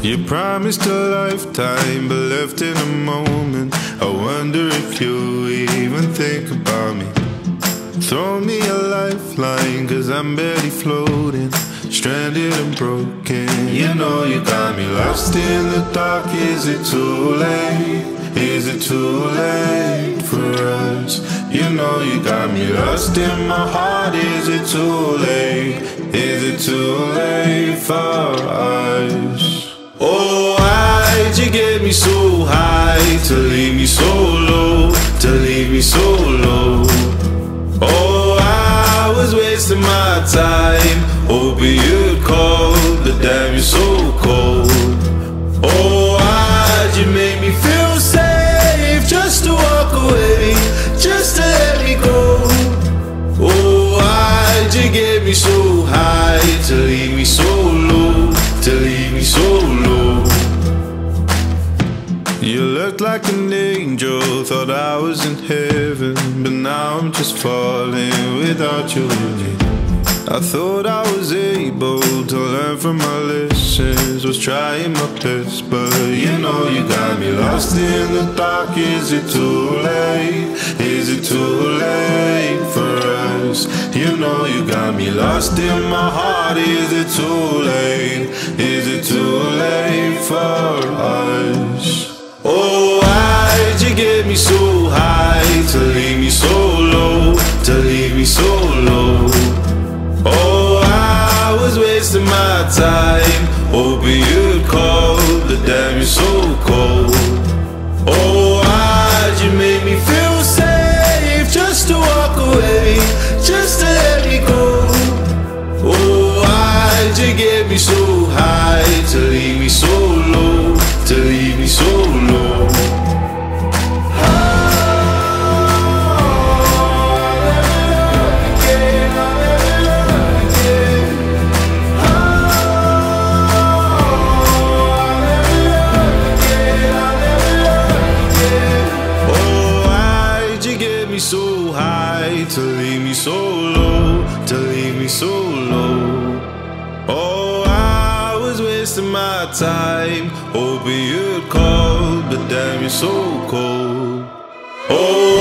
You promised a lifetime, but left in a moment. I wonder if you even think about me. Throw me a lifeline, cause I'm barely floating. Stranded and broken. You know you got me lost in the dark. Is it too late? Is it too late for us? You know you got me lost in my heart. Is it too late? Is it too late for us? Me so high to leave me so low? To leave me so low. Oh, I was wasting my time, hoping you'd call. But damn, you're so cold. You looked like an angel, thought I was in heaven, but now I'm just falling without you. I thought I was able to learn from my lessons, was trying my best, but you know you got me lost in the dark. Is it too late? Is it too late for us? You know you got me lost in my heart. Is it too late? Is it too late for us? Me so high to leave me so low, to leave me so low? Oh, I was wasting my time, hoping you'd call, but damn, you're so cold. Oh, why'd you make me feel safe just to walk away, just to let me go? Oh, why'd you get me so high to leave me so leave me so low, to leave me solo? Oh, I was wasting my time, hoping you'd call, but damn, you're so cold. Oh,